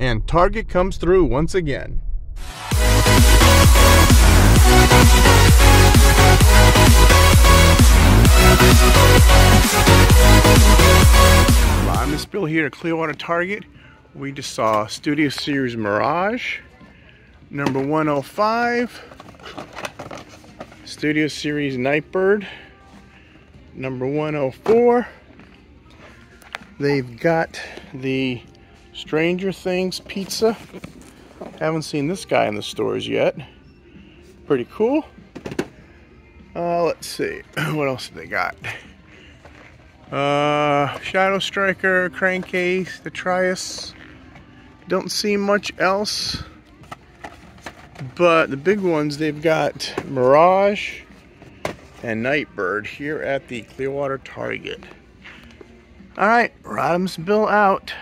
And Target comes through once again. I'm Bill here at Clearwater Target. We just saw Studio Series Mirage, number 105. Studio Series Nightbird, number 104. They've got the Stranger Things pizza. Haven't seen this guy in the stores yet. Pretty cool. Uh, let's see, what else they got? Uh, Shadow Striker, Crankcase, the Trius. Don't see much else. But the big ones, they've got Mirage and Nightbird here at the Clearwater Target. All right, Rodimus Bill out.